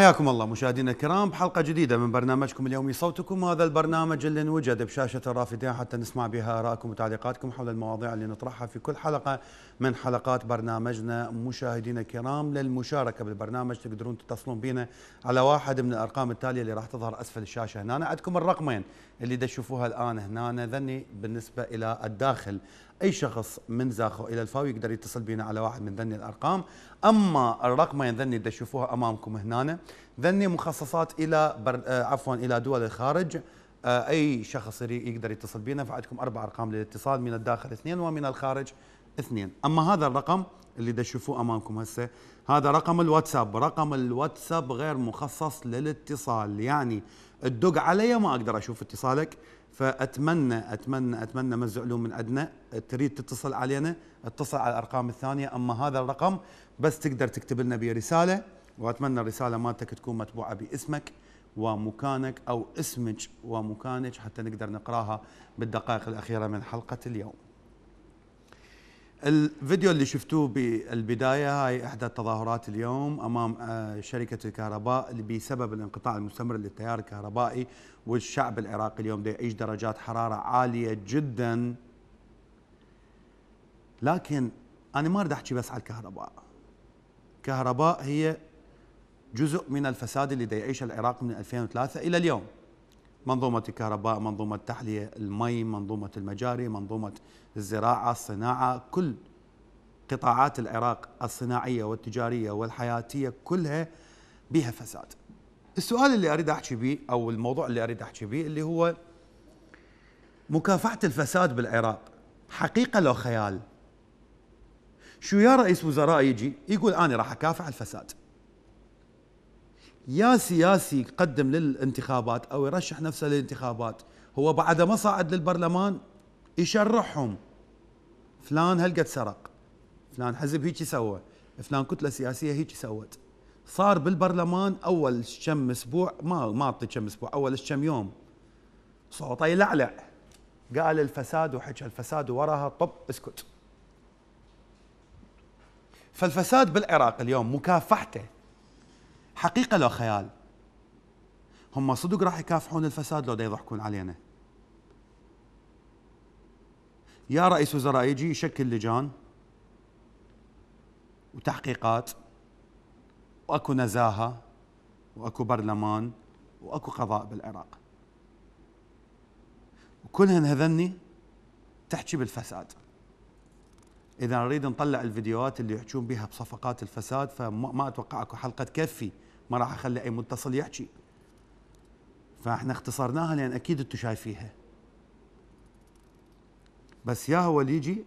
حياكم الله مشاهدينا الكرام بحلقة جديدة من برنامجكم اليومي صوتكم. هذا البرنامج اللي نوجد بشاشة الرافدين حتى نسمع بها آرائكم وتعليقاتكم حول المواضيع اللي نطرحها في كل حلقة من حلقات برنامجنا. مشاهدينا الكرام للمشاركة بالبرنامج تقدرون تتصلون بنا على واحد من الأرقام التالية اللي راح تظهر أسفل الشاشة هنا. عندكم الرقمين اللي تشوفوها الآن هنا ذني بالنسبة إلى الداخل. أي شخص من زاخو إلى الفاو يقدر يتصل بينا على واحد من ذني الأرقام. أما الرقمين ذني اللي تشوفوها أمامكم هنا ذني مخصصات إلى بر... آه عفوا إلى دول الخارج. آه أي شخص يقدر يتصل بينا. فعندكم أربع أرقام للاتصال من الداخل اثنين ومن الخارج اثنين. أما هذا الرقم اللي تشوفوه أمامكم هسه هذا رقم الواتساب. رقم الواتساب غير مخصص للاتصال. يعني تدق علي ما أقدر أشوف اتصالك. فأتمنى أتمنى أتمنى ما تزعلون من عندنا تريد تتصل علينا اتصل على الأرقام الثانية أما هذا الرقم بس تقدر تكتب لنا برسالة وأتمنى الرسالة مالتك تكون متبوعة باسمك ومكانك أو اسمك ومكانك حتى نقدر نقراها بالدقائق الأخيرة من حلقة اليوم. الفيديو اللي شفتوه بالبداية هاي إحدى التظاهرات اليوم أمام شركة الكهرباء اللي بسبب الانقطاع المستمر للتيار الكهربائي والشعب العراقي اليوم يعيش درجات حرارة عالية جدا. لكن أنا ما أريد أحكي بس على الكهرباء. الكهرباء هي جزء من الفساد اللي يعيشه العراق من 2003 إلى اليوم. منظومة الكهرباء منظومة تحلية المي منظومة المجاري منظومة الزراعة الصناعة كل قطاعات العراق الصناعية والتجارية والحياتية كلها بها فساد. السؤال اللي أريد أحكي به أو الموضوع اللي أريد أحكي به اللي هو مكافحة الفساد بالعراق حقيقة لو خيال؟ شو يا رئيس وزراء يجي يقول أنا راح أكافح الفساد. يا سياسي يقدم للانتخابات أو يرشح نفسه للانتخابات هو بعد ما صعد للبرلمان يشرحهم. فلان هل قد سرق فلان حزب هيك سوى فلان كتلة سياسية هيك سوت. صار بالبرلمان أول كم أسبوع ما ما أعطي كم أسبوع أول كم يوم. صوته يلعلع. قال الفساد وحكى الفساد وراها طب اسكت. فالفساد بالعراق اليوم مكافحته. حقيقة لو خيال. هم صدق راح يكافحون الفساد لو دا يضحكون علينا. يا رئيس وزراء يجي يشكل لجان وتحقيقات وأكو نزاهة وأكو برلمان وأكو قضاء بالعراق. وكلهن هذني تحكي بالفساد. إذا نريد نطلع الفيديوهات اللي يحجون بها بصفقات الفساد فما أتوقع أكو حلقة تكفي ما راح أخلي أي متصل يحكي فإحنا اختصرناها لأن أكيد أنتم شايفيها بس يا هو اللي يجي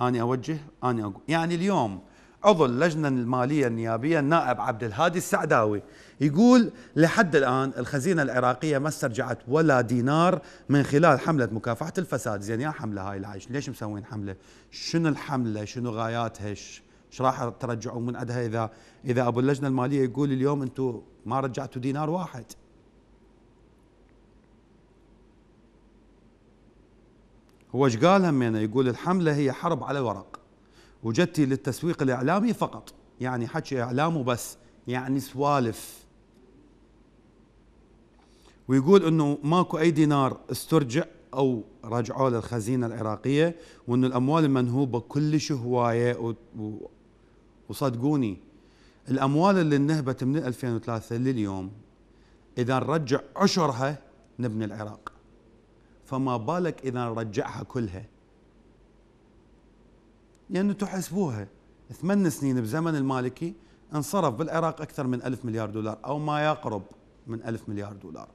اني أوجه اني أقول يعني اليوم عضو اللجنة المالية النيابية النائب عبد الهادي السعداوي يقول لحد الآن الخزينة العراقية ما استرجعت ولا دينار من خلال حملة مكافحة الفساد، زين يا حملة هاي العيش، ليش مسوين حملة؟ شنو الحملة؟ شنو غاياتها؟ إيش راح ترجعون من عندها إذا إذا أبو اللجنة المالية يقول اليوم أنتم ما رجعتوا دينار واحد؟ هو إيش قال همينه؟ يقول الحملة هي حرب على الورق. وجدتي للتسويق الإعلامي فقط يعني حكي إعلام وبس يعني سوالف ويقول إنه ماكو أي دينار استرجع أو رجعوا للخزينة العراقية وإنه الأموال المنهوبة كلش هواية. وصدقوني الأموال اللي انهبت من 2003 لليوم إذا نرجع عشرها نبني العراق. فما بالك إذا نرجعها كلها؟ لأن يعني تحسبوها. ثمان سنين بزمن المالكي انصرف بالعراق أكثر من ألف مليار دولار أو ما يقرب من ألف مليار دولار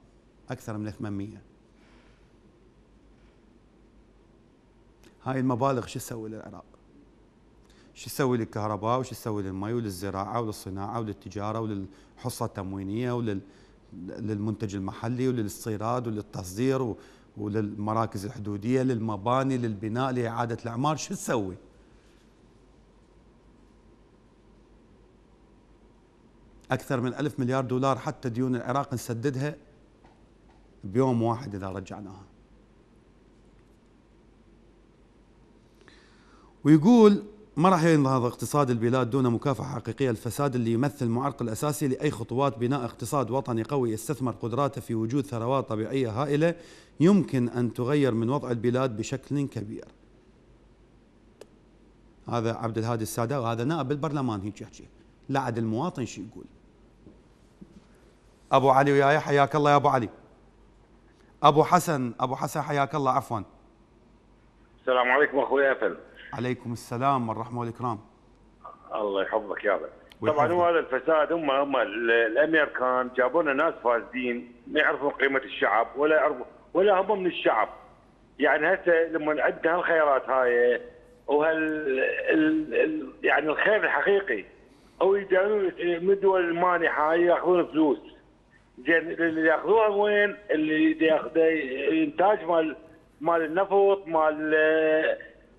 أكثر من 800 هاي المبالغ شو تسوي للعراق؟ شو تسوي للكهرباء وش تسوي للمي وللزراعة وللصناعة وللتجارة وللحصة التموينية ولل المحلي وللاستيراد وللتصدير وللمراكز الحدودية للمباني للبناء لإعادة الأعمار. شو تسوي؟ أكثر من ألف مليار دولار حتى ديون العراق نسددها بيوم واحد إذا رجعناها. ويقول ما راح ينهض اقتصاد البلاد دون مكافحة حقيقية؟ الفساد اللي يمثل المعرق الأساسي لأي خطوات بناء اقتصاد وطني قوي يستثمر قدراته في وجود ثروات طبيعية هائلة يمكن أن تغير من وضع البلاد بشكل كبير. هذا عبد الهادي السادة وهذا نائب البرلمان هيك يحكي. لا عاد المواطن شو يقول؟ أبو علي وياي حياك الله يا أبو علي. أبو حسن أبو حسن حياك الله عفوا. السلام عليكم أخوي آفل. عليكم السلام والرحمة والإكرام الله يحفظك يا رب. طبعا هو هذا الفساد هم هم ال- الأمريكان جابوا لنا ناس فاسدين ما يعرفون قيمة الشعب ولا يعرفوا ولا هم من الشعب يعني هسه لما عندنا هالخيرات هاي وهال ال ال يعني الخير الحقيقي أو يدعون من الدول المانحه يأخذون فلوس زين اللي يأخذوها وين؟ اللي ياخذ انتاج مال مال النفط مال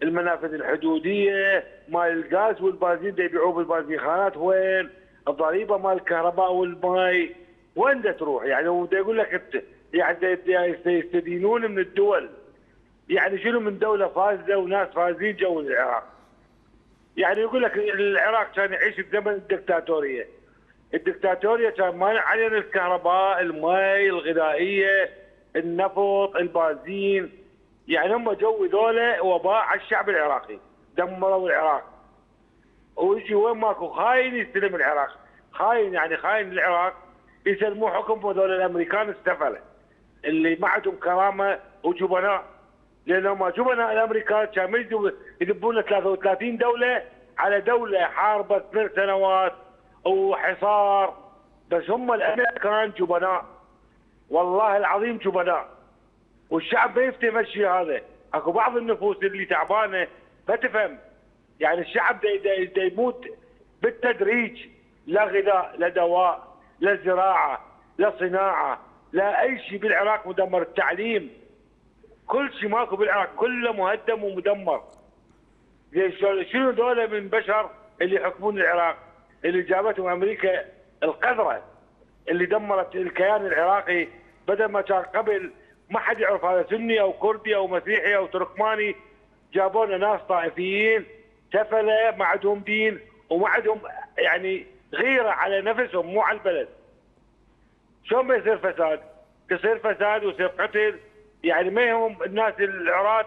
المنافذ الحدودية مال الغاز والبنزين دا يبيعوه بالبنزينخانات وين؟ الضريبة مال الكهرباء والماي. وين دا تروح؟ يعني هو يقول لك انت يعني يستدينون من الدول. يعني شنو من دولة فاسدة وناس فاسدين جو العراق. يعني يقول لك العراق كان يعيش بزمن الدكتاتورية. الدكتاتورية كان مانع علينا الكهرباء، المي، الغذائية، النفط، البنزين. يعني هم جو ذولا وباء على الشعب العراقي دمروا العراق. ويجي وين ماكو خاين يستلم العراق. خاين يعني خاين العراق يسلموه حكم هذول الأمريكان السفله اللي ما عندهم كرامة وجبناء. لانهم جبناء الامريكان كانوا يدبون 33 دولة على دولة حاربت ثلاث سنوات وحصار. بس هم الأمريكان جبناء. والله العظيم جبناء. والشعب ما يفتي يمشي هذا. أكو بعض النفوس اللي تعبانة ما تفهم. يعني الشعب دا, يموت بالتدريج. لا غذاء لا دواء لا زراعة لا صناعة لا أي شيء بالعراق مدمر. التعليم. كل شيء ماكو بالعراق. كله مهدم ومدمر. شلون- شنو دولة من بشر اللي يحكمون العراق؟ اللي جابتهم أمريكا القذرة اللي دمرت الكيان العراقي بدل ما كان قبل ما حد يعرف هذا سني أو كردي أو مسيحي أو تركماني جابوا لنا ناس طائفيين سفلة ما عندهم دين وما عندهم يعني غيرة على نفسهم مو على البلد. شلون ما يصير فساد؟ يصير فساد ويصير قتل. يعني ما يهم الناس العراة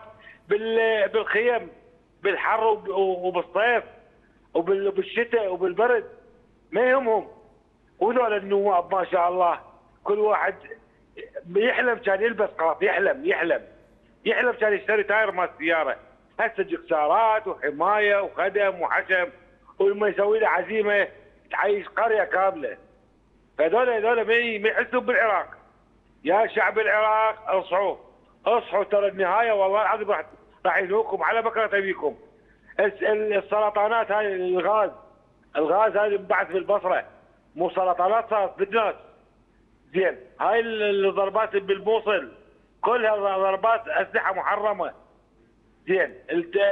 بال- بالخيم بالحر وب- وبالصيف وبال- وبالشتاء وبالبرد. ما يهمهم. وذول النواب ما شاء الله كل واحد يحلم كان يلبس قراط يحلم يحلم. يحلم كان يشتري تاير مال السياره هسه جكسارات وحماية وخدم وحشم ولما يسوي له عزيمة تعيش قرية كاملة. فهذول هذول ما ي- ما يحسون بالعراق. يا شعب العراق اصحوا. اصحوا ترى النهاية والله العظيم راح راح ينوكم على بكرة أبيكم. الس- ال- السرطانات هاي الغاز. الغاز هذا انبعث في البصره مو سرطانات صارت بالناس. زين. هاي ال- الضربات بالموصل كلها ضربات أسلحة محرمة. زين.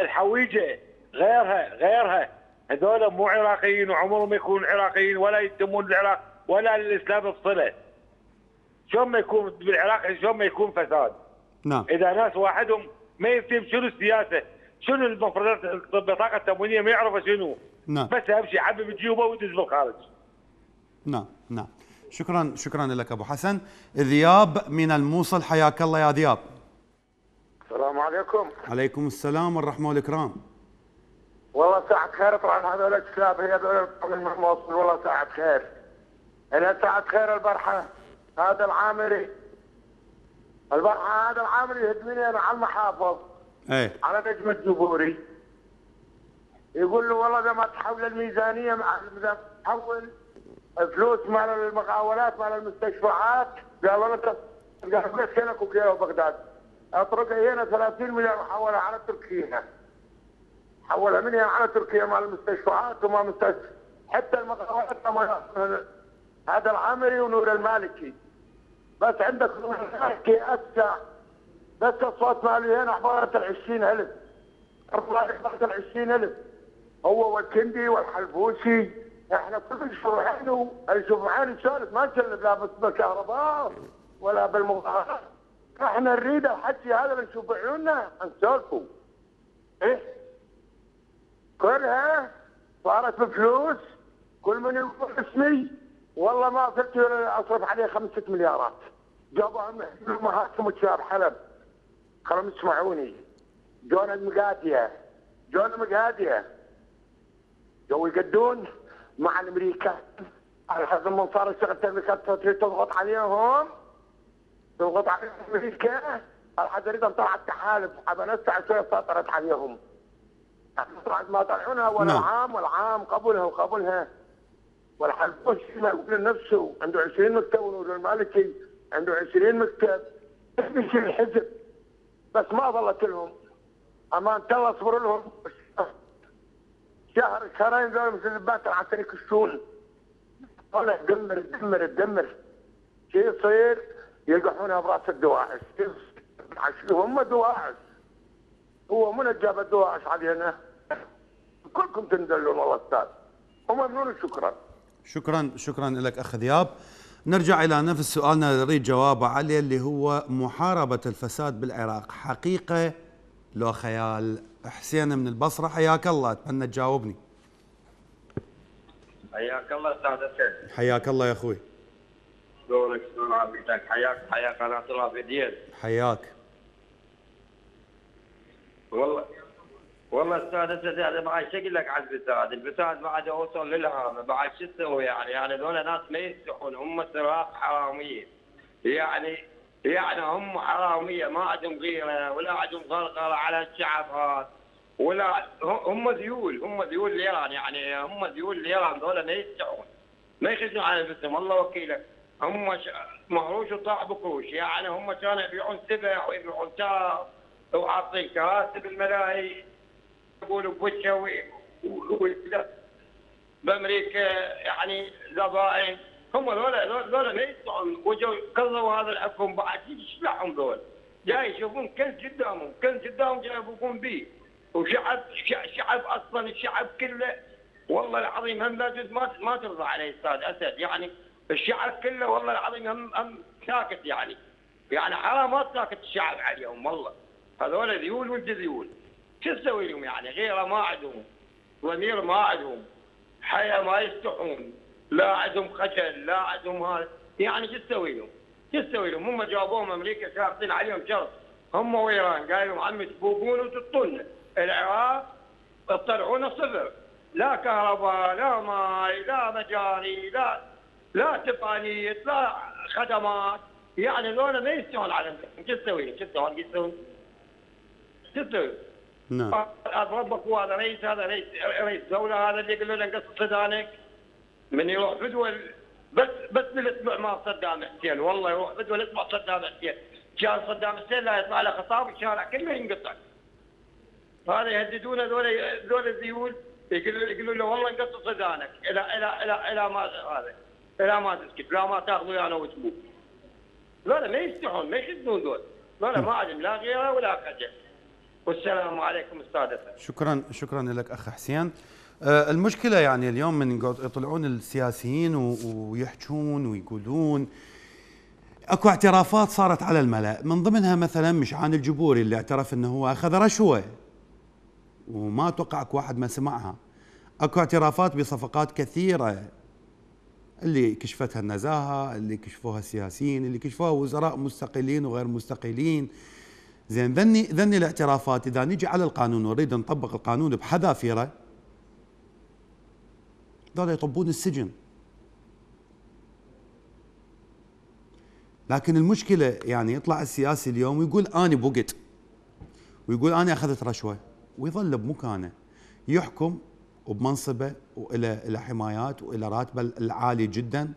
الحويجة غيرها غيرها. هذول مو عراقيين وعمرهم ما يكونوا عراقيين ولا ينتمون للعراق ولا للاسلام بصله شلون ما يكون بالعراق شلون ما يكون فساد؟ نعم. إذا ناس واحدهم ما يفهم شنو السياسة شنو المفردات البطاقه التموينيه ما يعرف شنو. نعم. بس أهم شيء حبب جيوبه ويدز بالخارج. نعم نعم. شكرا شكرا لك أبو حسن. ذياب من الموصل حياك الله يا ذياب. السلام عليكم. عليكم السلام والرحمة والإكرام. والله ساعة خير طبعا هذول الكلاب هي هذول الموصل. والله ساعة خير. أنا ساعة خير البارحة هذا العامري البارحة هذا العامري يهدمني أنا على المحافظ. إيه. على نجمة جبوري يقول له والله إذا ما تحول الميزانية مع إذا تحول فلوس مال المقاولات مال المستشفيات. قال له انت قال بس كانك وكيلو بغداد؟ اطرق هنا 30 مليون وحولها على تركيا. حولها من هنا على تركيا مال المستشفيات وما مستشفى حتى المقاولات هذا العامري ونور المالكي. بس عندك المالكي اسع بس الصوت مالي هنا حوالي ال 20000 حوالي ال 20000 هو والكندي والحلبوسي إحنا كل شروحين الجمعان نسولف ما نسولف لا بالكهرباء ولا بالمظاهرات إحنا نريد الحكي هذا اللي نشوف بعيوننا نسولفه إيه؟ كلها صارت بفلوس؟ كل من يقول اسمي؟ والله ما صرت أصرف عليه خمسة مليارات. جابوها من محاكم شاب حلب. خلهم يسمعوني. جون المقادية. جون المقادية. جو يقدون؟ مع الامريكان على حسب من صار الشغل الامريكان تضغط عليهم؟ تضغط عليهم أمريكا؟ الحضرية طلعت تحالف ابى نسع شوية سيطرت عليهم. ما طلعونها ولا نعم. عام ولا عام قبلها وقبلها. والحلفوش ما يقول نفسه عنده 20 مكتب ونور المالكي عنده 20 مكتب. يمشي الحزب؟ بس ما ظلت لهم. أمان الله اصبر لهم شهر شهرين ذول مثل البات عشان يكشون طلع دمر دمر دمر. شي يصير يلقحونها براس الدواعش؟ هم دواعش. هو من جاب الدواعش علينا؟ كلكم تندلون والله أستاذ. وممنون شكرا. شكرا شكرا لك أخ ذياب نرجع إلى نفس سؤالنا نريد جوابه عليه اللي هو محاربة الفساد بالعراق. حقيقة؟ لو خيال. حسين من البصرة حياك الله أتمنى تجاوبني. حياك الله أستاذ اسد حياك الله يا أخوي. شلونك شلون عافيتك حياك حيا قناه الرافدين حياك. والله والله أستاذ اسد يعني بعد لك على الفساد، الفساد بعد أوصل للهامه بعد شو تسوي يعني؟ يعني ذول ناس ما يستحون هم سراق حرامية. يعني يعني هم حرامية ما عندهم غيرة ولا عندهم غرغره على الشعب هذا ولا هم ذيول هم ذيول الايران يعني هم ذيول الايران ذولا ما يستحون ما يخشون على أنفسهم. الله وكيلك هم مهروش وطاع بكروش يعني هم كانوا يبيعون سبع ويبيعون تار وحاطين كراسي بالملاهي يقولوا بوجه بأمريكا يعني زبائن هم ذولا ذولا ما يسمعون. وجوا كذبوا هذا الحكم بعد إيش لهم ذول جاي يشوفون كنز قدامهم كنز قدامهم جاي يفوقون به. وشعب شعب أصلا الشعب كله والله العظيم هم لا جد ما ما ترضى عليه أستاذ أسد. يعني الشعب كله والله العظيم هم هم ساكت يعني. يعني حرام ما ساكت الشعب عليهم والله. هذول ذيول ولد ذيول. شو تسوي لهم يعني؟ غيره ما عندهم. ضمير ما عندهم. حياة ما يستحون لا عندهم خجل لا عندهم هذا يعني شو تسوي لهم؟ شو تسوي لهم؟ هم جابوهم أمريكا شاقطين عليهم شرط هم وايران قالوا لهم عمي تفوقون وتطون العراق تطلعون صفر لا كهرباء لا ماي لا مجاري لا لا تقنيات لا خدمات يعني ذولا ما يستوون على شو تسوي؟ شو تسوون؟ شو تسوون؟ شو تسوي؟ نعم ربك هو هذا رئيس هذا رئيس رئيس دولة هذا اللي يقول له أنقص صدانك من يروح بدول بس بس بالاسبوع ما صدام حسين. والله يروح بدول أسبوع صدام حسين. كان صدام حسين لا يطلع له خطاب الشارع كله ينقطع. هذا يهددونه ذول ذول الذيول يقولوا يقولوا له والله انقص صدانك إلى إلى إلى إلى ما هذا إلى ما تسكت. لا ما تأخذوا أنا وتموت ذولا ما يستحون ما يخدمون ذول. ذولا ما عندهم لا غيره ولا خجل والسلام عليكم أستاذ. شكرا شكرا لك أخ حسين. المشكلة يعني اليوم من يطلعون السياسيين ويحجون ويقولون أكو اعترافات صارت على الملأ. من ضمنها مثلا مشعان الجبوري اللي اعترف إنه هو أخذ رشوة. وما أتوقع أكو واحد ما سمعها. أكو اعترافات بصفقات كثيرة. اللي كشفتها النزاهة اللي كشفوها السياسيين اللي كشفوها وزراء مستقلين وغير مستقلين. زين ذني ذني الاعترافات. إذا نجي على القانون ونريد نطبق القانون بحذافيره ذولا يطبون السجن. لكن المشكلة يعني يطلع السياسي اليوم ويقول أنا بوقت ويقول أنا أخذت رشوة. ويظل بمكانه. يحكم وبمنصبه والى إلى حمايات وإلى راتبه العالي جدا.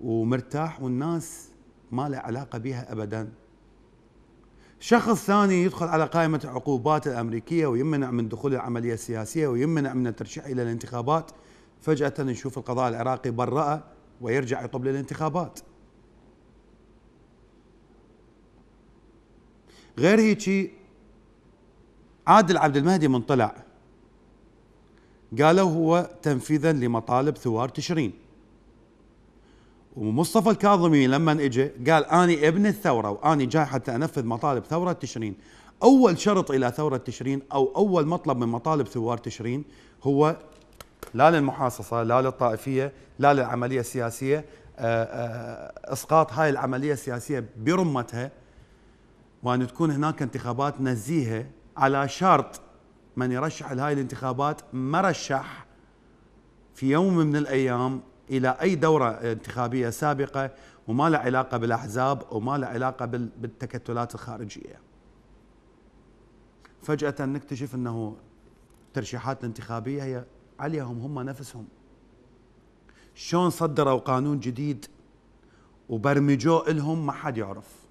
ومرتاح والناس ما له علاقة بها ابدا. شخص ثاني يدخل على قائمة العقوبات الأمريكية ويمنع من دخول العملية السياسية ويمنع من الترشيح إلى الانتخابات. فجأة نشوف القضاء العراقي برأه ويرجع يطب للانتخابات. غير هيك عادل عبد المهدي من طلع قالوا هو تنفيذا لمطالب ثوار تشرين. ومصطفى الكاظمي لما اجى قال أني ابن الثورة وأني جاي حتى أنفذ مطالب ثورة تشرين. أول شرط إلى ثورة تشرين أو أول مطلب من مطالب ثوار تشرين هو لا للمحاصصة لا للطائفية لا للعملية السياسية آه، آه، إسقاط هاي العملية السياسية برمتها وأن تكون هناك انتخابات نزيهة على شرط من يرشح لهاي الانتخابات مرشح في يوم من الأيام إلى أي دورة انتخابية سابقة وما له علاقة بالأحزاب وما له علاقة بالتكتلات الخارجية. فجأة نكتشف إنه الترشيحات الانتخابيه هي عليهم هم نفسهم. شلون صدروا قانون جديد وبرمجوه لهم ما حد يعرف.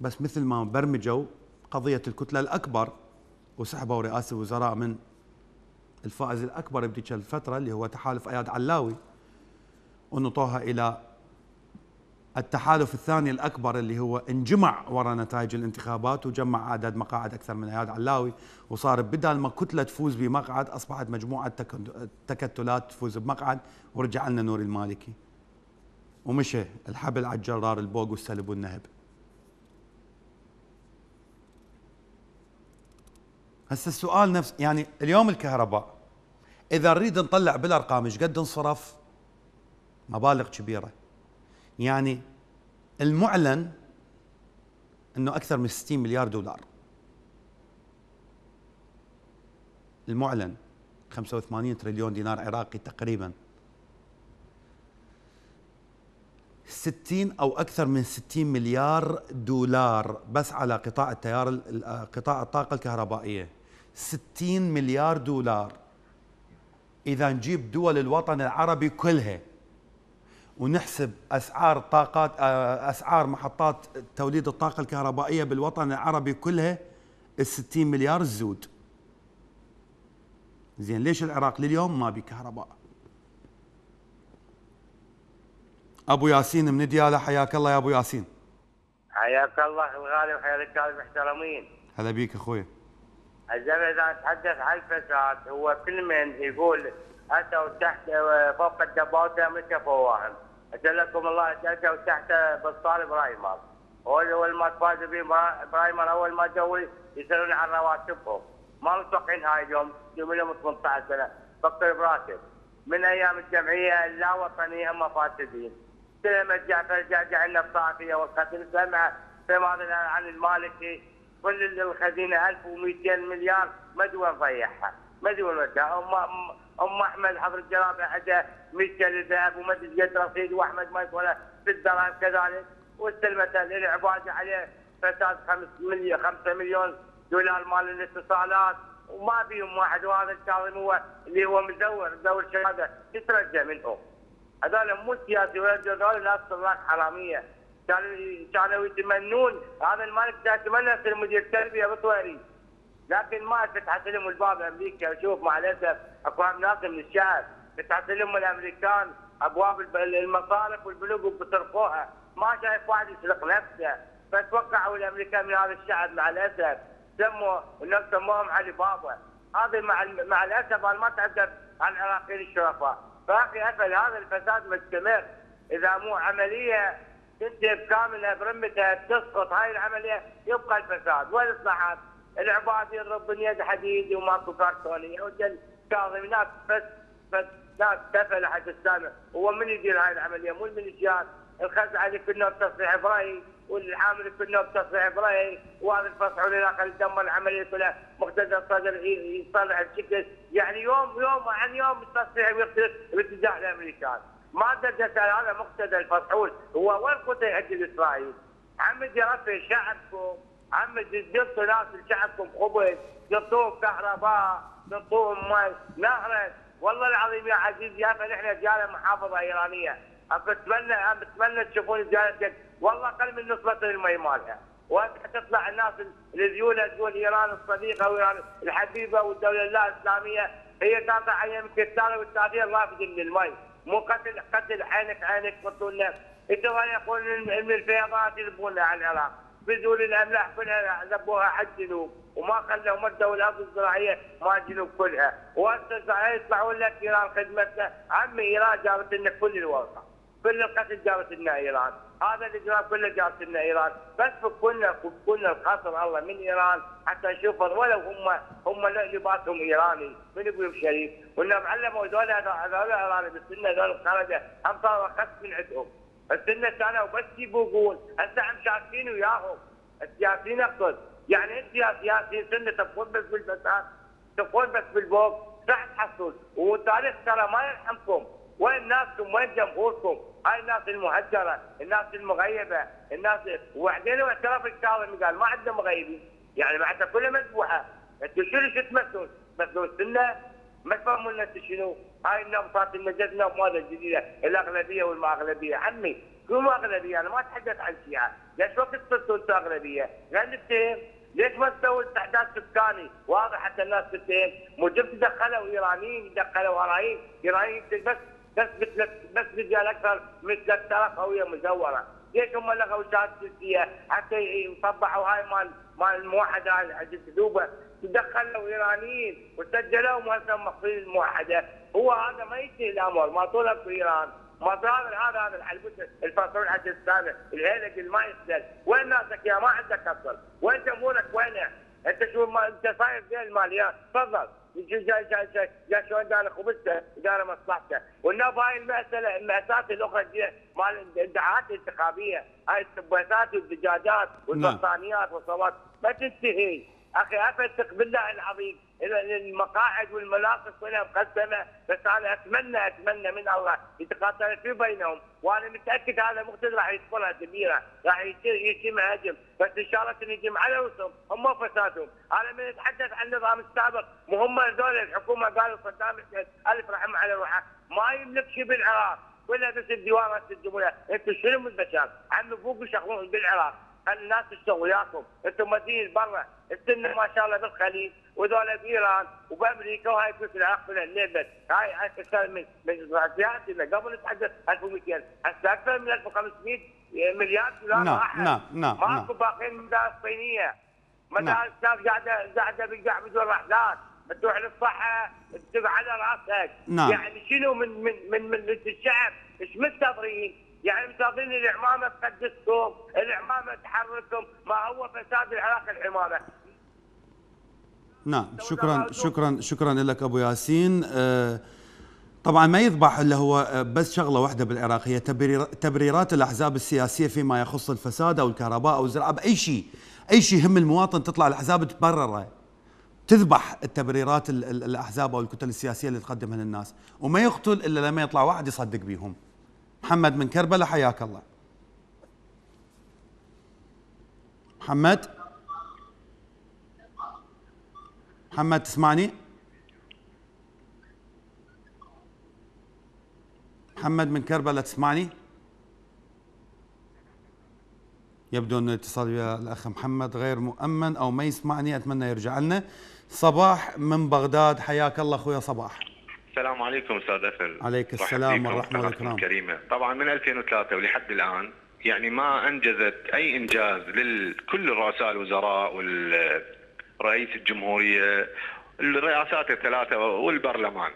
بس مثل ما برمجوا قضية الكتلة الأكبر وسحبوا رئاسة الوزراء من الفائز الأكبر بتلك الفترة اللي هو تحالف أياد علاوي ونطوها إلى التحالف الثاني الأكبر اللي هو انجمع وراء نتائج الانتخابات وجمع عدد مقاعد أكثر من اياد علاوي وصار بدل ما كتلة تفوز بمقعد أصبحت مجموعة تكتلات تفوز بمقعد. ورجع لنا نور المالكي. ومشى الحبل على الجرار البوق والسلب والنهب. هسه السؤال نفس يعني اليوم الكهرباء إذا نريد نطلع بالأرقام إيش قد انصرف مبالغ كبيرة. يعني المعلن إنه أكثر من 60 مليار دولار. المعلن 85 تريليون دينار عراقي تقريبا. 60 أو أكثر من 60 مليار دولار بس على قطاع التيار قطاع الطاقة الكهربائية. 60 مليار دولار. إذا نجيب دول الوطن العربي كلها ونحسب أسعار طاقات آه، أسعار محطات توليد الطاقة الكهربائية بالوطن العربي كلها ال 60 مليار الزود زين ليش العراق لليوم ما بي كهرباء؟ أبو ياسين من ديالة حياك الله يا أبو ياسين. حياك الله الغالي وحيا الرجال المحترمين. هلا بيك أخوي. الزمن إذا نتحدث عن الفساد هو كل من يقول أتوا تحت فوق الدبوسه أمريكا فواهم أجلكم الله اتوا تحت بسطال برايمر اول ما تفاز به برايمر أول ما جو يسالون عن رواتبهم ما متوقعين هاي اليوم يوم لهم 18 سنة. فقط براتب من أيام الجمعية اللاوطنيه هم فاسدين. سلمة جعفر جعجع لنا الطائفيه سمع سمعنا عن المالكي. كل الخزينة 1200 مليار ما دون ضيعها ما دون ودها أم أحمد حضر الجرابه عندها 100 كيلو ذهب وما قد رصيد وأحمد ما يقول في الدرهم كذلك. واستلمت العباده عليه فساد 5 مليون 5 مليون دولار مال الاتصالات. وما فيهم واحد وهذا الكاظم هو اللي هو مدور مدور شهادة. يترجى منهم. هذول مو سياسي ولا هذول ناس صراخ حرامية. كانوا كانوا يتمنون هذا المالك يتمنى يصير مدير تربية بطويري. لكن ما فتحت لهم الباب أمريكا وشوف مع الاسف أكو ناس من الشعب. فتحت لهم الأمريكان أبواب المصارف والبنوك وبسرقوها ما شايف واحد يسرق نفسه. فتوقعوا الأمريكان من هذا الشعب مع الاسف سموا الناس سموهم علي بابا هذا مع مع الأسف أنا ما اتحدث عن العراقيين الشرفاء. باقي اسفل هذا الفساد مستمر. إذا مو عملية تنتهي بكاملها برمتها تسقط هاي العملية يبقى الفساد. والاصلاحات العباد يضرب يد حديد وماكو كرتونيه وجل كاظم. ناس بس بس ناس تفل حتى السامع. هو من يدير هاي العملية؟ مو الميليشيات الخزعة اللي كنا بتصريح براي والحامل كنا بتصريح براي وهذا الفصحون الآخر يدمر العملية كلها. مقتدى الصدر يصلح الشكل. يعني يوم يوم عن يوم التصريح يختلف باتجاه الامريكان ما تدرس هذا مقتدى الفصحول هو وين قتل أجل إسرائيل؟ عمد يرفع شعبكم. عمد قلتوا ناس شعبكم خبز قلتوهم كهرباء قلتوهم ماء نهرا والله العظيم يا عزيز يا أخي نحن رجال محافظة إيرانية. بتمنى بتمنى تشوفون رجال والله أقل من نص متر المي مالها. تطلع الناس الذيوله تقول إيران الصديقة وإيران الحبيبة والدولة اللا اسلاميه هي تقطع أيام الكتاله والتاثير رافد للمي مو قتل قتل عينك عينك قتلنا أنتم يقولون من الفيضانات يذبوننا على العراق. بذول الأملاح كلها ذبوها على الجنوب وما خلوا مدوا الأرض الزراعية مال الجنوب كلها. وهسه يطلعون لك إيران خدمتنا. عمي إيران جابت لنا كل الوضع كل القتل جابت لنا إيران. هذا الاجرام كله جاب لنا إيران. بس فكونا فكونا القصر الله من إيران. حتى نشوف ولو هم هم لباسهم إيراني. من يقول شريف وانهم علموا هذول هذول ايراني بالسنه هذول الخرجه هم صاروا أخف من عندهم. السنة الثانية وبس يبوقون هسه عم شاكين وياهم. السياسيين أقصد. يعني انت يا سياسيين؟ سنة تبقون بس بالفساد تبقون بس بالبوق. راح تحصل والتاريخ ترى ما يرحمكم وين ناسكم؟ وين جمهوركم؟ هاي الناس المهجرة الناس المغيبة الناس وبعدين اعترف الكاظمي قال ما عندنا مغيبين. يعني معناتها كلها مذبوحة. أنتم شنو شو تمثلون؟ تمثلون السنة ما تفهمون أنتم شنو؟ هاي النبطات المجدنا وماذا الجديده الأغلبية والما اغلبيه عمي ما اغلبيه أنا ما اتحدث عن شيعة. ليش وقت صرتوا أنتم أغلبية؟ غير نتهم ليش ما تسوي استحداث سكاني؟ واضح حتى الناس تتهم، مو جبت دخلوا إيرانيين دخلوا هرايين، إيرانيين بس بس بس رجال أكثر من 3000 هويه مزورة، ليش هم لغوا شهادة جنسيه حتى يطبعوا هاي مال مال الموحده عند الذوبه تدخلوا إيرانيين وسجلوهم هسه مقصود الموحدة، هو هذا ما يجي الأمر ما طلب في إيران، ما هذا هذا هذا الفاصول حتى السابع الهيلق اللي ما يسال وين ناسك يا؟ ما عندك أصل. وين جمهورك؟ وينه؟ أنت شو ما أنت صاير زي الماليات تفضل. جاي جاي جاي جاي شلون دار خبزته؟ دار مصلحته. والناف هاي المساله المأساة الأخرى مال الادعاءات الانتخابية. هاي السبوسات والدجاجات والبطانيات والصوات ما تنتهي. أخي افلتق بالله العظيم المقاعد والمناصب كلها مقسمه بس أنا أتمنى أتمنى من الله يتقاتل في بينهم. وأنا متأكد هذا مقتدر راح يدخلها كبيره راح يتم هجم بس إن شاء الله تنهجم على وسطهم هم فسادهم. أنا من أتحدث عن النظام السابق مهم هذول الحكومة قالوا صدام ألف رحمه على روحه ما يملك شيء بالعراق كلها بس الديوان الجمهورية. أنتم شنو من البشر عم فوق يشغلون بالعراق. الناس تشتغل وياكم. أنتم مدين برا. السنة ما شاء الله بالخليج وذولا بإيران وبأمريكا وهاي فلوس العراق كلها الليبل هاي هاي أكثر من من سياسي قبل نتحدث 1200 هسه أكثر من 1500 مليار دولار نعم نعم نعم ماكو نعم. باقيين مدارس صينيه مدارس نعم. ناس قاعدة قاعدة بالقاع بدون رحلات تروح للصحة تبع على رأسك. نعم. يعني شنو من من من من الشعب؟ إيش منتظرين؟ يعني منتظرين العمامه تقدسكم، العمامه تحرككم، ما هو فساد العراق العمامه. نعم شكرا شكرا شكرا لك أبو ياسين آه، طبعا ما يذبح إلا هو آه، بس شغلة واحدة بالعراق هي تبرير- تبريرات الأحزاب السياسية فيما يخص الفساد أو الكهرباء أو الزراعة بأي شيء أي شيء يهم المواطن تطلع الأحزاب تبرره تذبح التبريرات ال- ال- الأحزاب أو الكتل السياسية اللي تقدمها للناس وما يقتل إلا لما يطلع واحد يصدق بيهم محمد من كربلاء حياك الله. محمد؟ محمد تسمعني؟ محمد من كربلاء تسمعني؟ يبدو أن الاتصال الأخ محمد غير مؤمن أو ما يسمعني أتمنى يرجع لنا. صباح من بغداد حياك الله أخويا صباح. السلام عليكم أستاذ اثل عليك السلام قناتكم والإكرام. الكريمة. طبعا من 2003 ولحد الآن يعني ما أنجزت أي إنجاز لكل رؤساء الوزراء والرئيس الجمهورية الرئاسات الثلاثة والبرلمان.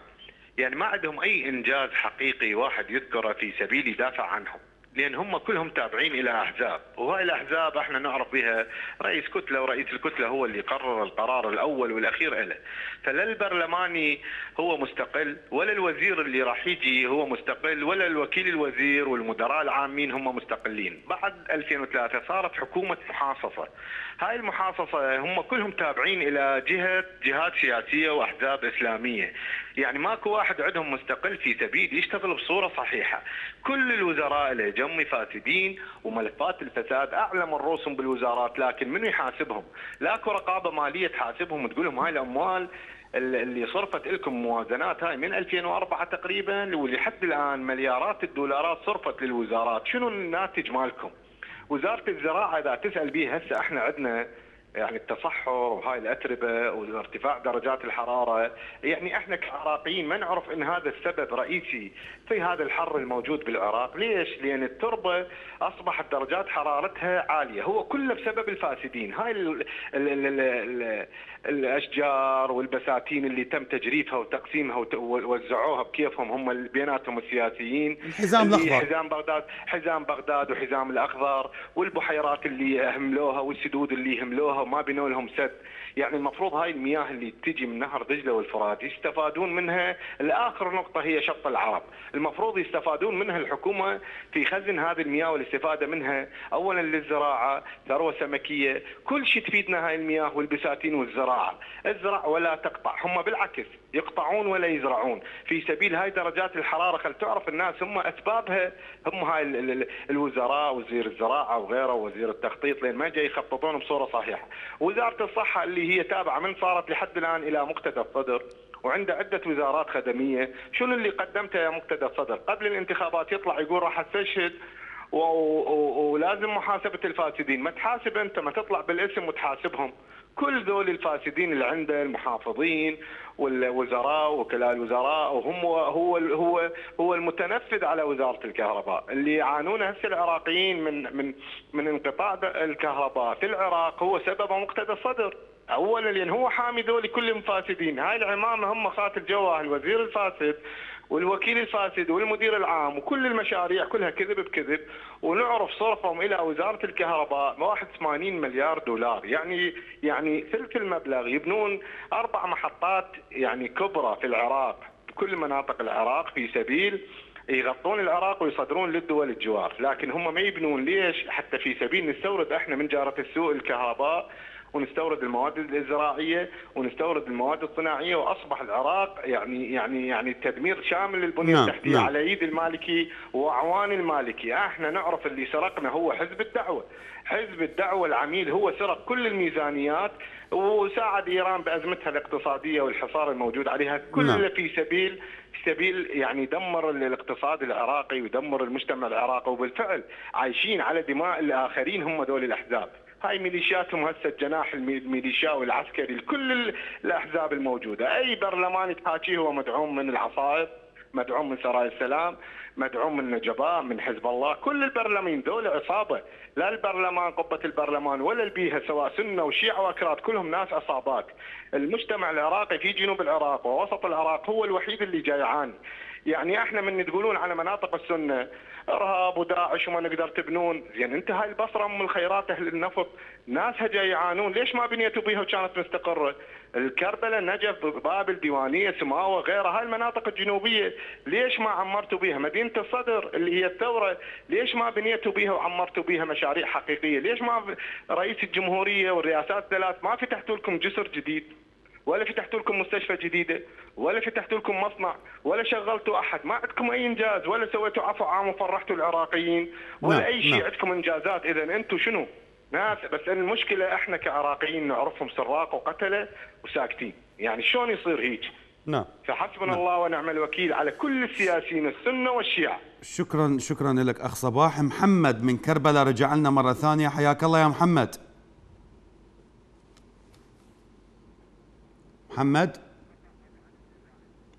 يعني ما عندهم أي إنجاز حقيقي واحد يذكره في سبيل يدافع عنهم. لأن هم كلهم تابعين إلى أحزاب وهاي الاحزاب إحنا نعرف بها رئيس كتلة ورئيس الكتلة هو اللي قرر القرار الأول والأخير له فلا البرلماني هو مستقل ولا الوزير اللي راح يجي هو مستقل ولا الوكيل الوزير والمدراء العامين هم مستقلين. بعد 2003 صارت حكومة محاصصة. هاي المحاصصه هم كلهم تابعين إلى جهه جهات سياسية وأحزاب إسلامية. يعني ماكو واحد عندهم مستقل في سبيل يشتغل بصورة صحيحة. كل الوزراء اللي جم فاسدين وملفات الفساد اعلى من رؤوسهم بالوزارات لكن من يحاسبهم؟ لاكو رقابة مالية تحاسبهم وتقول لهم هاي الأموال اللي صرفت لكم موازنات هاي من 2004 تقريبا ولحد الآن مليارات الدولارات صرفت للوزارات. شنو الناتج مالكم؟ وزارة الزراعة إذا تسأل بيه هسه إحنا عندنا يعني التصحر وهاي الأتربة وارتفاع درجات الحرارة، يعني إحنا كعراقيين ما نعرف إن هذا السبب رئيسي في هذا الحر الموجود بالعراق، ليش؟ لأن التربة أصبحت درجات حرارتها عالية، هو كله بسبب الفاسدين، هاي ال ال ال ال الأشجار والبساتين اللي تم تجريفها وتقسيمها وت- ووزعوها بكيفهم هم بيناتهم السياسيين. الحزام اللي الأخضر. حزام بغداد حزام بغداد وحزام الأخضر والبحيرات اللي هملوها والسدود اللي هملوها وما بنوا لهم سد يعني المفروض هاي المياه اللي تجي من نهر دجلة والفرات يستفادون منها. لاخر نقطة هي شط العرب. المفروض يستفادون منها الحكومة في خزن هذه المياه والاستفادة منها. اولا للزراعة ثروة سمكية كل شيء تفيدنا هاي المياه والبساتين والزراعة. ازرع ولا تقطع. هم بالعكس يقطعون ولا يزرعون. في سبيل هاي درجات الحرارة خل تعرف الناس هم أسبابها. هم هاي ال- ال- الوزراء وزير الزراعة وغيره وزير التخطيط لين ما جاي يخططون بصورة صحيحة. وزارة الصحة اللي هي تابعة من صارت لحد الآن إلى مقتدى الصدر وعنده عدة وزارات خدمية. شنو اللي قدمته يا مقتدى الصدر؟ قبل الانتخابات يطلع يقول راح أستشهد ولازم محاسبة الفاسدين. ما تحاسب أنت ما تطلع بالاسم وتحاسبهم. كل ذول الفاسدين اللي عنده المحافظين والوزراء وكلاء الوزراء وهم هو هو هو المتنفذ على وزارة الكهرباء. اللي يعانون هسه العراقيين من من من انقطاع الكهرباء في العراق هو سببه مقتدى الصدر. اولا لأن هو حامي ذول كلهم فاسدين. هاي العمامه هم خات الجواه الوزير الفاسد والوكيل الفاسد والمدير العام وكل المشاريع كلها كذب بكذب. ونعرف صرفهم إلى وزارة الكهرباء 81 مليار دولار. يعني يعني ثلث المبلغ يبنون أربع محطات يعني كبرى في العراق بكل مناطق العراق في سبيل يغطون العراق ويصدرون للدول الجوار. لكن هم ما يبنون ليش؟ حتى في سبيل نستورد إحنا من جارة السوق الكهرباء ونستورد المواد الزراعيه ونستورد المواد الصناعية وأصبح العراق يعني يعني يعني تدمير شامل للبنية نعم، التحتية نعم. على إيد المالكي وأعوان المالكي، إحنا نعرف اللي سرقنا هو حزب الدعوة، حزب الدعوة العميل هو سرق كل الميزانيات وساعد إيران بأزمتها الاقتصادية والحصار الموجود عليها كله نعم. في سبيل سبيل يعني دمر الاقتصاد العراقي ودمر المجتمع العراقي وبالفعل عايشين على دماء الآخرين هم دول الأحزاب هاي ميليشياتهم هسه الجناح المي- الميليشياوي والعسكري لكل ال- الأحزاب الموجودة، أي برلمان تحاكيه هو مدعوم من العصائب، مدعوم من سرايا السلام، مدعوم من النجباء، من حزب الله، كل البرلمانين دول عصابه، لا البرلمان قبة البرلمان ولا البيئه سواء سنة وشيعة وأكراد كلهم ناس عصابات. المجتمع العراقي في جنوب العراق ووسط العراق هو الوحيد اللي جاي يعاني. يعني إحنا من تقولون على مناطق السنة إرهاب وداعش وما نقدر تبنون، زين انت هاي البصرة أم الخيرات أهل النفط ناسها جاي يعانون، ليش ما بنيتوا بيها وكانت مستقرة؟ الكربلاء نجف بابل ديوانية سماوة غيرها هاي المناطق الجنوبية ليش ما عمرتوا بيها؟ مدينة الصدر اللي هي الثورة ليش ما بنيتوا بيها وعمرتوا بيها مشاريع حقيقية؟ ليش ما رئيس الجمهورية والرئاسات الثلاث ما فتحتوا لكم جسر جديد؟ ولا فتحتوا لكم مستشفى جديده ولا فتحتوا لكم مصنع ولا شغلتوا أحد ما عندكم أي إنجاز ولا سويتوا عفو عام وفرحتوا العراقيين ولا نعم، أي شيء نعم. عندكم إنجازات. اذا أنتم شنو؟ ناس بس المشكلة إحنا كعراقيين نعرفهم سراق وقتلة وساكتين. يعني شلون يصير هيك؟ نعم. فحسبنا الله ونعم الوكيل على كل السياسيين السنة والشيعة. شكرا شكرا لك أخ صباح. محمد من كربلاء رجع لنا مرة ثانية. حياك الله يا محمد. محمد.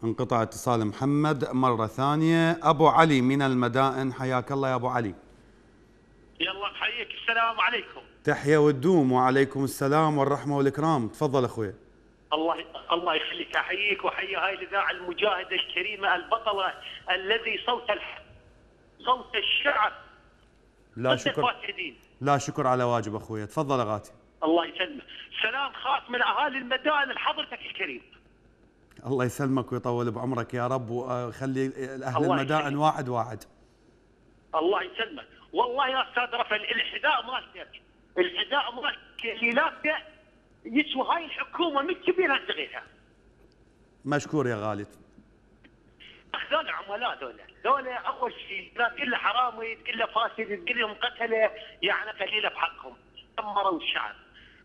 انقطع اتصال محمد مرة ثانية. أبو علي من المدائن حياك الله يا أبو علي. يلا حيك السلام عليكم. تحيا وتدوم وعليكم السلام والرحمة والإكرام. تفضل أخوي. الله الله يخليك. أحييك وأحيي هاي الإذاعة المجاهدة الكريمة البطلة الذي صوت الح... صوت الشعب. لا شكر. لا شكر على واجب أخوي. تفضل أغاتي. الله يسلمك. سلام خاص من أهالي المدائن لحضرتك الكريم. الله يسلمك ويطول بعمرك يا رب وخلي أهل المدائن. واحد واحد. الله يسلمك. والله يا أستاذ رفل الحذاء مالتك الحذاء مالتك اللي لابسه يسوى هاي الحكومة من كبيرها صغيرها مشكور يا غالي. ذول عملاء ذولا. ذولا اول شيء تقول له حرامي تقول له فاسد تقول لهم قتله يعني قليلة بحقهم. دمروا الشعب.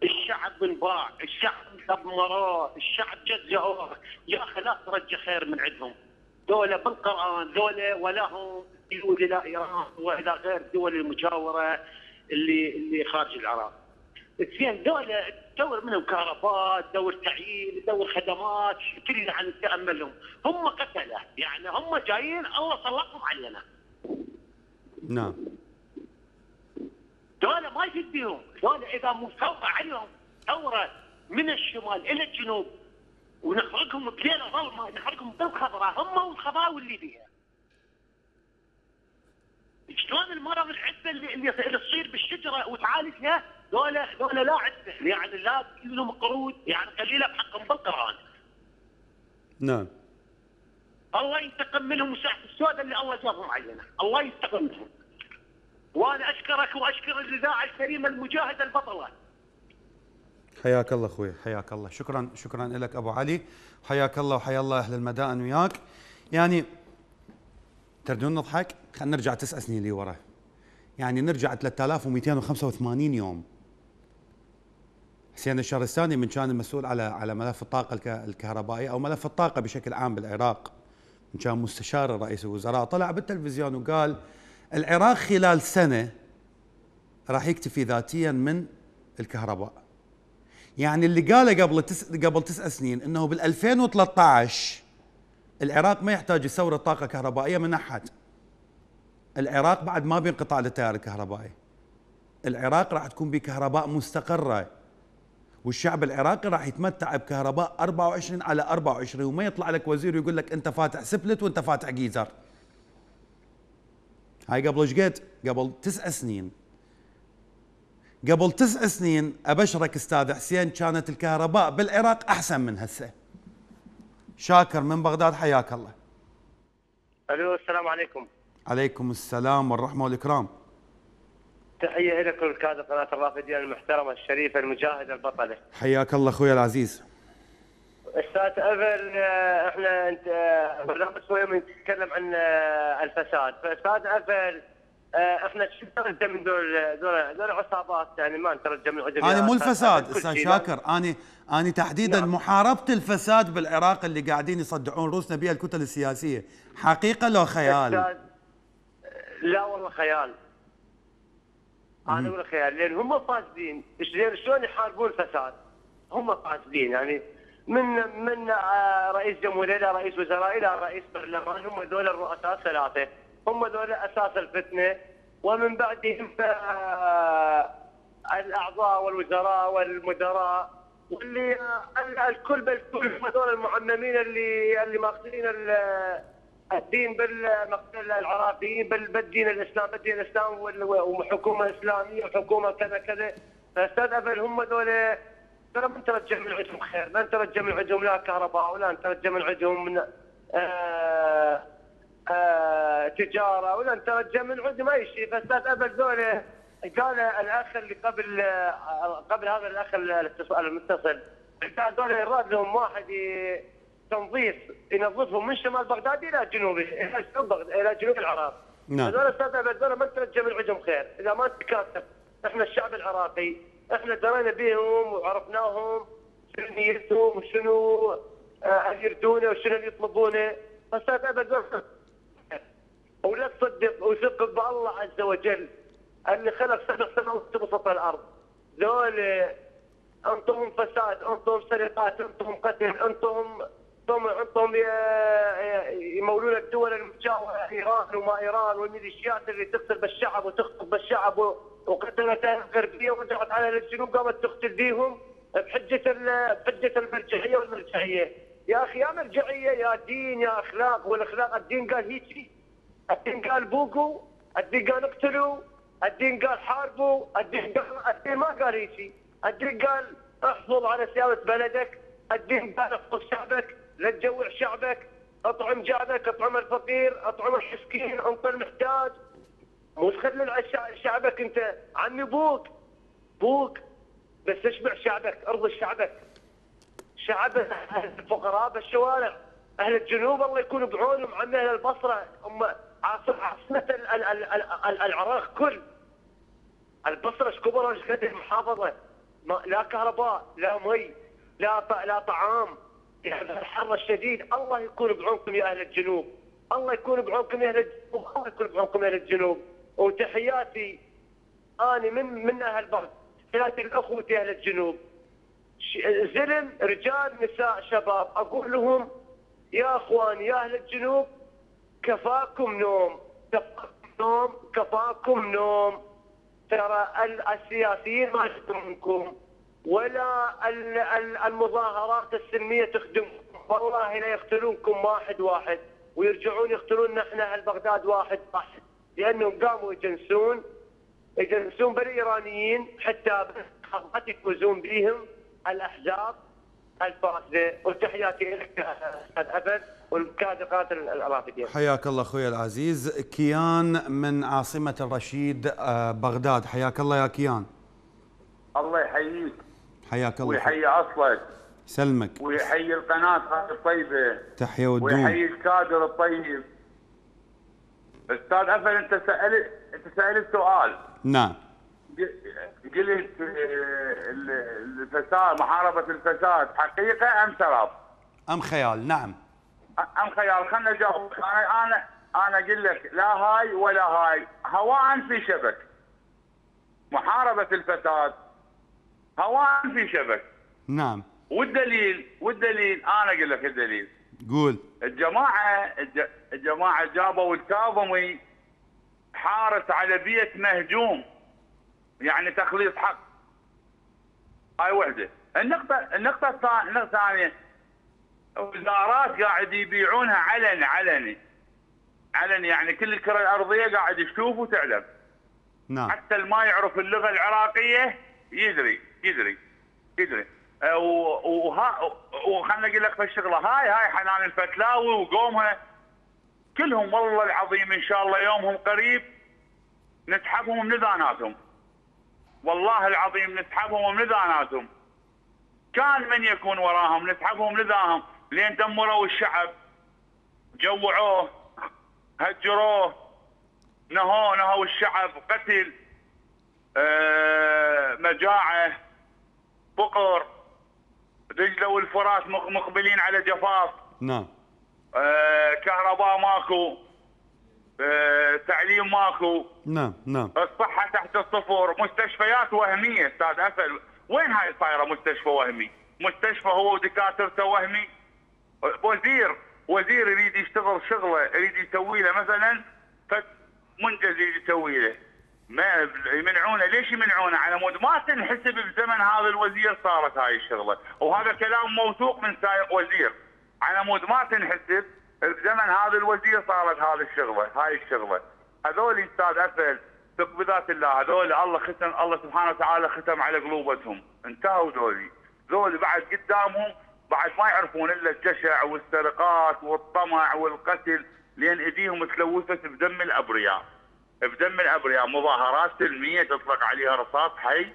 الشعب انباع الشعب دمروه الشعب جزعوه يا أخي لا ترجى خير من عندهم. ذولا بالقرآن ذولا ولاهم يلود إلى ايران وإلى غير الدول المجاورة اللي اللي خارج العراق. زين دولة تدور منهم كهرباء تدور تعيين تدور خدمات تريد يعني تأملهم. هم قتلة يعني هم جايين الله سلطهم علينا. نعم. دولة ما يفيد بيهم دولة إذا ثورة عليهم ثورة من الشمال إلى الجنوب ونخرجهم بليلة ظلمة نخرجهم بالخضراء هم والخضراء واللي فيها. شلون المرض العده اللي, اللي تصير بالشجرة وتعالجها دولة دولة لا عده يعني لا لهم قرود يعني قليله بحقهم بالقرآن. نعم. الله ينتقم منهم وساعة السوداء اللي الله جابهم علينا. الله ينتقم منهم. وأنا أشكرك وأشكر الاذاعه الكريمه المجاهده البطلة. حياك الله أخوي حياك الله. شكرا شكرا لك أبو علي. حياك الله وحيا الله أهل المدائن وياك. يعني تردون نضحك؟ خلينا نرجع تسع سنين لي ورا. يعني نرجع 3285 يوم. حسين الشهرستاني من كان المسؤول على على ملف الطاقة الك- الكهربائية أو ملف الطاقة بشكل عام بالعراق. من كان مستشار رئيس الوزراء. طلع بالتلفزيون وقال العراق خلال سنة راح يكتفي ذاتيا من الكهرباء. يعني اللي قاله قبل تس... قبل تسع سنين إنه بال 2013 العراق ما يحتاج يسوي طاقة كهربائية من أحد. العراق بعد ما بينقطاع للتيار الكهربائي. العراق راح تكون بكهرباء مستقرة. والشعب العراقي راح يتمتع بكهرباء 24 على 24 وما يطلع لك وزير ويقول لك أنت فاتح سبلت وأنت فاتح جيزر. هاي قبل إيش قد؟ قبل تسع سنين. قبل تسع سنين أبشرك أستاذ حسين كانت الكهرباء بالعراق أحسن من هسه. شاكر من بغداد حياك الله. ألو السلام عليكم. عليكم السلام والرحمة والإكرام. تحية لك ولكادر قناة الرافدين المحترمة الشريفة المجاهدة البطلة. حياك الله أخوي العزيز. أستاذ آه، إحنا أنت برنامج شوية نتكلم عن آه، الفساد. فأستاذ أبل آه، إحنا شو نترجى من دول دول دول عصابات يعني ما نترجى من عدم أنا مو الفساد أستاذ. شاكر. أنا أنا تحديدا نعم. محاربة الفساد بالعراق اللي قاعدين يصدعون روسنا بها الكتل السياسية. حقيقة لو خيال؟ لا والله خيال. أنا أقول خيال لأن هم فاسدين. شلون يحاربون الفساد؟ هم فاسدين. يعني من من رئيس جمهورية إلى رئيس وزراء إلى رئيس برلمان هم ذول الرؤساء الثلاثة. هم ذول أساس الفتنة. ومن بعدهم آه، الأعضاء والوزراء والمدراء واللي آه، الكل بالكل هم ذول المعممين اللي اللي ماخذين ال- الدين بالمقتل العراقيين بال- بالدين الإسلام بالدين الإسلام وحكومة إسلامية وحكومه كذا كذا. فاستاذ ابل هم ذول ترى ما نترجى من عندهم خير لا نترجى من عندهم لا كهرباء ولا نترجى من عندهم من آه آه تجارة ولا نترجى من عندهم أي شيء فاستاذ أبل ذول قال الأخ اللي قبل آه، قبل هذا الأخ المتصل قال ذول يراد لهم واحد تنظيف ينظفهم من شمال بغداد إلى جنوبه إلى جنوب إلى جنوب العراق. نعم. هذول أستاذ ذول ما نترجى من عندهم خير، إذا ما نتكاتف إحنا الشعب العراقي إحنا درينا بهم وعرفناهم شنو نيتهم وشنو آه، يردونه وشنو اللي يطلبونه، ابل ذول ولا تصدق وثق بالله عز وجل اللي خلق سبع سماوات بسط الأرض. ذول أنتم فساد أنتم سرقات أنتم قتل أنتم أنتم ي- يمولون الدول المجاوره إيران وما إيران والميليشيات اللي تقتل بالشعب وتخطب بالشعب وقتلت الغربيه ورجعت على الجنوب قامت تقتل فيهم بحجة بحجة المرجعية والمرجعية. يا أخي يا مرجعية يا دين يا أخلاق. والأخلاق الدين قال هيك. الدين قال بوقوا الدين قال اقتلوا الدين قال حاربوا الدين قال الدين ما قال هيك. الدين قال احفظ على سيادة بلدك الدين قال احفظ شعبك. لا تجوع شعبك أطعم جارك أطعم الفقير أطعم المسكين انطي المحتاج. مو تخلي شعبك أنت عمي بوك. بوك. بس اشبع شعبك ارضي شعبك. شعب الفقراء بالشوارع. أهل الجنوب الله يكون بعونهم عم أهل البصرة. هم عاصمه عاصمة ال- ال- ال- ال- ال- العراق كل. البصرة إيش كبر إيش ما لا كهرباء لا مي لا لا طعام. يعني الحر الشديد الله يكون بعونكم يا أهل الجنوب. الله يكون بعونكم يا أهل الجنوب. الله يكون بعونكم يا أهل الجنوب. وتحياتي اني من من أهل بغداد حياتي الاخوتي أهل الجنوب. زلم رجال نساء شباب. أقول لهم يا أخوان يا أهل الجنوب كفاكم نوم. كفاكم نوم كفاكم نوم. ترى ال- السياسيين ما يخدمونكم ولا ال- ال- المظاهرات السلميه تخدمكم والله لا يقتلونكم واحد واحد ويرجعون يقتلوننا إحنا أهل بغداد واحد واحد لأنهم قاموا يجنسون يجنسون بالإيرانيين حتى بالانتخابات يفوزون بهم الأحزاب الفاسده وتحياتي لك أستاذ أبد والكادقات الرافدين. حياك الله أخوي العزيز. كيان من عاصمة الرشيد آه، بغداد. حياك الله يا كيان. الله يحييك. حياك الله. ويحيي أصلك. سلمك. ويحيي القناة الطيبة. تحيا ودوم ويحيي الكادر الطيب. أستاذ أفل أنت سالت أنت سالت سؤال نعم. قلت آه، ال- الفساد محاربة الفساد حقيقة أم سراب؟ أم خيال؟ نعم. أم خيال. خلنا نجاوب. أنا أنا أنا أقول لك لا هاي ولا هاي. هواء في شبك. محاربة الفساد هواء في شبك. نعم. والدليل والدليل أنا أقول لك الدليل. قول. الجماعة الج- الجماعة جابوا الكاظمي حارس على بيت مهجوم يعني تخليص حق. هاي وحدة. النقطة النقطة الثا- النقطة الثانية وزارات قاعد يبيعونها علني علني. علني يعني كل الكرة الأرضية قاعد تشوف وتعلم. نعم. حتى اللي ما يعرف اللغة العراقية يدري. يدري يدري أه، وها وخلنا أقول لك في الشغلة هاي هاي حنان الفتلاوي وقومها. كلهم والله العظيم إن شاء الله يومهم قريب نسحبهم من ذاناتهم. والله العظيم نسحبهم من ذاناتهم. كان من يكون وراهم نسحبهم لذاهم لين دمروا الشعب جوعوه هجروه نهوا نهوا الشعب قتل آه، مجاعة. فقر دجلة والفرات مق- مقبلين على جفاف. نعم. آه، كهرباء ماكو. آه، تعليم ماكو. نعم نعم. الصحة تحت الصفر. مستشفيات وهمية أستاذ أسد. وين هاي صايرة مستشفى وهمي؟ مستشفى هو ودكاترته وهمي. وزير وزير يريد يشتغل شغلة يريد يسوي له مثلا منجز يريد يسوي له. ما يمنعونه. ليش يمنعونه؟ على مود ما تنحسب بزمن هذا الوزير صارت هاي الشغلة. وهذا كلام موثوق من سائق وزير. على مود ما تنحسب بزمن هذا الوزير صارت هذه الشغلة هاي الشغلة. هذول أستاذ ثق بذات الله هذول الله ختم الله سبحانه وتعالى ختم على قلوبهم انتهوا ذولي. ذولي بعد قدامهم بعد ما يعرفون إلا الجشع والسرقات والطمع والقتل لأن إيديهم تلوثت بدم الأبرياء. بدم الابرياء مظاهرات سلمية تطلق عليها رصاص حي.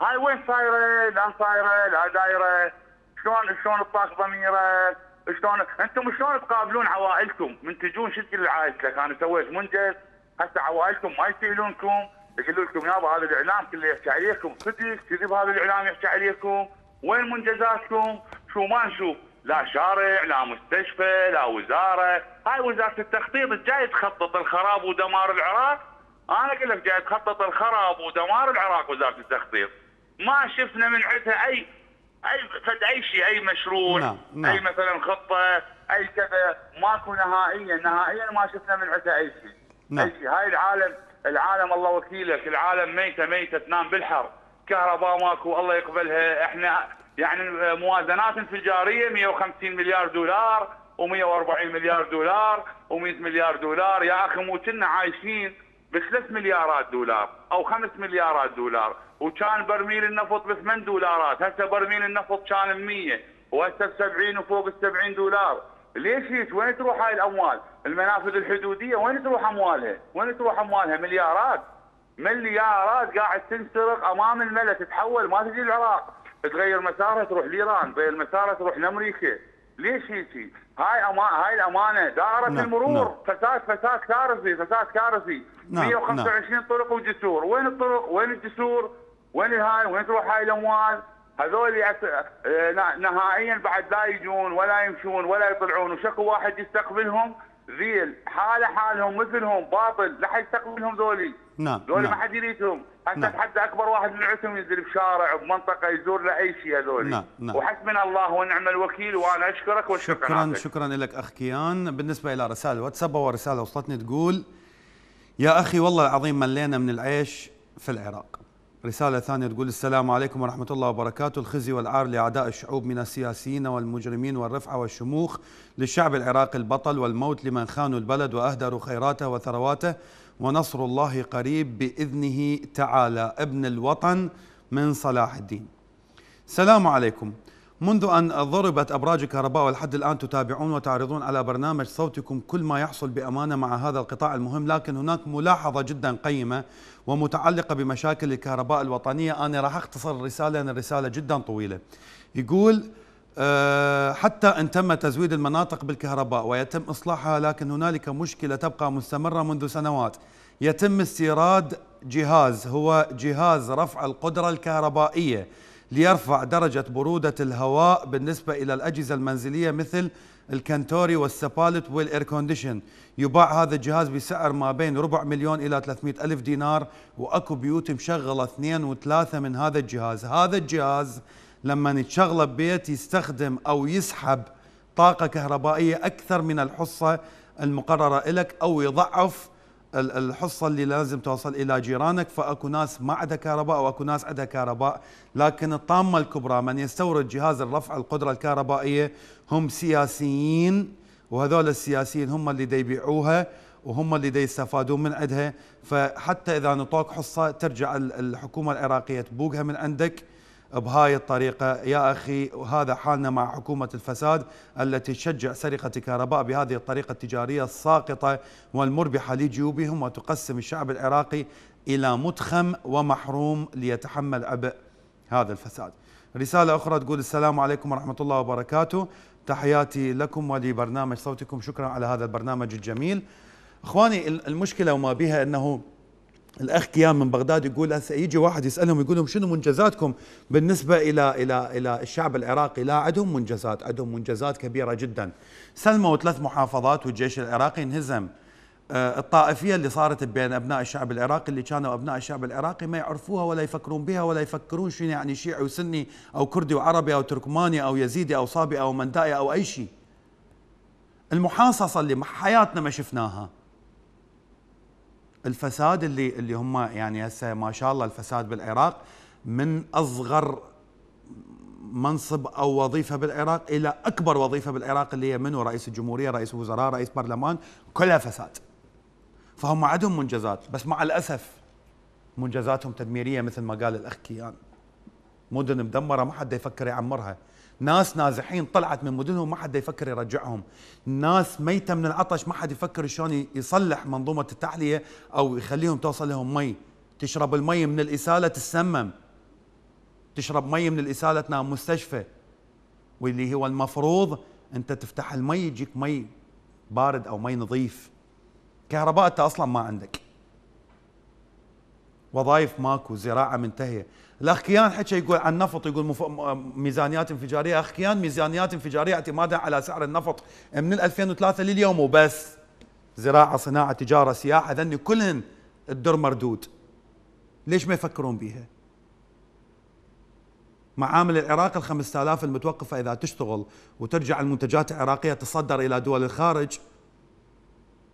هاي وين صايرة؟ لا صايرة لا دايرة. شلون شلون تطاق ضميرة؟ شلون أنتم شلون تقابلون عوائلكم؟ من تجون شو تقول لعائلتك؟ أنا سويت منجز. هسه عوائلكم ما يسألونكم. يقولوا لكم يابا هذا الإعلام كله يحكي عليكم. صدق كذب هذا الإعلام يحكي عليكم. وين منجزاتكم؟ شو ما نشوف. لا شارع لا مستشفى لا وزارة. هاي وزارة التخطيط جاي تخطط الخراب ودمار العراق؟ أنا أقول لك جاي تخطط الخراب ودمار العراق وزارة التخطيط. ما شفنا من عندها اي أي فد أي شيء أي مشروع نعم، نعم. أي مثلا خطة أي كذا. ماكو نهائيا نهائيا ما شفنا من عندها أي شيء. نعم. أي شيء. هاي العالم العالم الله وكيلك. العالم ميتة ميتة تنام بالحر كهرباء ماكو الله يقبلها. إحنا يعني موازنات انفجارية 150 مليار دولار. و140 مليار دولار و100 مليار دولار. يا أخي مو كنا عايشين بثلاث مليارات دولار أو خمس مليارات دولار. وكان برميل النفط ب 8 دولارات. هسه برميل النفط كان ب 100 وهسه ب 70 وفوق ال 70 دولار. ليش هيك؟ وين تروح هاي الأموال؟ المنافذ الحدودية. وين تروح أموالها؟ وين تروح أموالها؟ مليارات. مليارات قاعد تنسرق أمام الملأ. تتحول. ما تجي العراق. تغير مسارها تروح لإيران. تغير مسارها تروح لأمريكا. ليش هيك؟ هاي أما... هاي الأمانة. دائرة نعم، المرور. فساد فساد كارثي فساد كارثي. نعم، 125 طرق وجسور. وين الطرق؟ وين الجسور؟ وين الهاي وين تروح هاي الأموال؟ هذول نا- نهائيا بعد لا يجون ولا يمشون ولا يطلعون. وشكو واحد يستقبلهم؟ ذيل. حالة حالهم مثلهم باطل. لا حد يستقبلهم ذولي. نعم ذولي نعم. ما حد يريدهم هسه نعم. حتى أكبر واحد من عندهم ينزل بشارع بمنطقه يزور له أي شيء هذول نعم، نعم. وحسبنا الله ونعم الوكيل وأنا أشكرك واشكر شكرا قناتك. شكرا لك أخ كيان بالنسبة إلى رسائل واتساب ورساله وصلتني تقول يا أخي والله العظيم ملينا من العيش في العراق رسالة ثانية تقول السلام عليكم ورحمة الله وبركاته. الخزي والعار لأعداء الشعوب من السياسيين والمجرمين والرفعة والشموخ للشعب العراقي البطل والموت لمن خانوا البلد وأهدروا خيراته وثرواته. ونصر الله قريب بإذنه تعالى. ابن الوطن من صلاح الدين. السلام عليكم. منذ أن ضربت أبراج الكهرباء ولحد الآن تتابعون وتعرضون على برنامج صوتكم كل ما يحصل بأمانة مع هذا القطاع المهم لكن هناك ملاحظة جدا قيمة ومتعلقة بمشاكل الكهرباء الوطنية. أنا راح أختصر الرسالة لأن الرسالة جدا طويلة. يقول أه حتى إن تم تزويد المناطق بالكهرباء ويتم إصلاحها لكن هنالك مشكلة تبقى مستمرة منذ سنوات. يتم استيراد جهاز هو جهاز رفع القدرة الكهربائية. ليرفع درجة برودة الهواء بالنسبة إلى الأجهزة المنزلية مثل الكنتوري وال split وال air condition يباع هذا الجهاز بسعر ما بين ربع مليون إلى 300 ألف دينار وأكو بيوت مشغلة اثنين وثلاثة من هذا الجهاز. هذا الجهاز لما يتشغله ببيت يستخدم أو يسحب طاقة كهربائية أكثر من الحصة المقررة لك أو يضعف الحصة اللي لازم توصل إلى جيرانك فأكو ناس ما عندها كهرباء وأكو ناس عندها كهرباء. لكن الطامة الكبرى من يستورد جهاز الرفع القدرة الكهربائية هم سياسيين وهذول السياسيين هم اللي دا يبيعوها وهم اللي دا يستفادون من عندها فحتى إذا نطوك حصة ترجع ال- الحكومة العراقية تبوقها من عندك. بهاي الطريقة. يا أخي وهذا حالنا مع حكومة الفساد التي تشجع سرقة الكهرباء بهذه الطريقة التجارية الساقطة والمربحة لجيوبهم وتقسم الشعب العراقي إلى متخم ومحروم ليتحمل عبء هذا الفساد. رسالة أخرى تقول السلام عليكم ورحمة الله وبركاته. تحياتي لكم ولبرنامج صوتكم. شكرا على هذا البرنامج الجميل. إخواني المشكلة وما بها إنه الأخ كيان من بغداد يقول هسه يجي واحد يسألهم يقول لهم شنو منجزاتكم؟ بالنسبة إلى إلى إلى الشعب العراقي لا عندهم منجزات عندهم منجزات كبيرة جدا. سلموا ثلاث محافظات والجيش العراقي انهزم. آه، الطائفية اللي صارت بين أبناء الشعب العراقي اللي كانوا أبناء الشعب العراقي ما يعرفوها ولا يفكرون بها ولا يفكرون شنو يعني شيعي وسني أو كردي وعربي أو تركماني أو يزيدي أو صابئ أو مندائي أو أي شيء. المحاصصة اللي حياتنا ما شفناها. الفساد اللي اللي هم يعني هسه ما شاء الله الفساد بالعراق من أصغر منصب أو وظيفة بالعراق إلى أكبر وظيفة بالعراق اللي هي منو رئيس الجمهورية، رئيس وزراء، رئيس برلمان، كلها فساد. فهم عندهم منجزات بس مع الأسف منجزاتهم تدميرية مثل ما قال الأخ كيان. مدن مدمرة ما حد يفكر يعمرها. ناس نازحين طلعت من مدنهم ما حد يفكر يرجعهم. ناس ميتة من العطش ما حد يفكر شلون يصلح منظومة التحلية أو يخليهم توصل لهم مي. تشرب المي من الإسالة تسمم. تشرب مي من الإسالة تنام مستشفى واللي هو المفروض أنت تفتح المي يجيك مي بارد أو مي نظيف كهرباء أنت أصلا ما عندك وظائف ماكو زراعة منتهية. الأخ كيان حكى يقول عن النفط يقول. ميزانيات انفجارية. أخ كيان ميزانيات انفجارية اعتمادا على سعر النفط من 2003 لليوم وبس. زراعة صناعة تجارة سياحة ذني كلهن الدر مردود. ليش ما يفكرون بيها؟ معامل العراق ال 5000 المتوقفة إذا تشتغل وترجع المنتجات العراقية تصدر إلى دول الخارج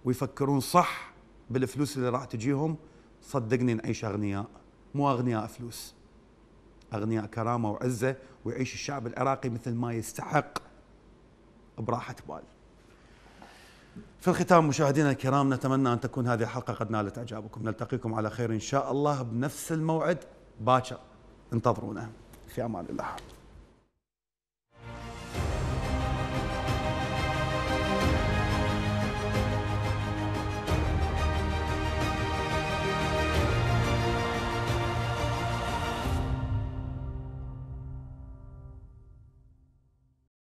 ويفكرون صح بالفلوس اللي راح تجيهم صدقني نعيش أغنياء مو أغنياء فلوس. أغنياء كرامة وعزة ويعيش الشعب العراقي مثل ما يستحق براحة بال. في الختام مشاهدينا الكرام نتمنى أن تكون هذه الحلقة قد نالت إعجابكم. نلتقيكم على خير إن شاء الله بنفس الموعد باكر. انتظرونا. في أمان الله.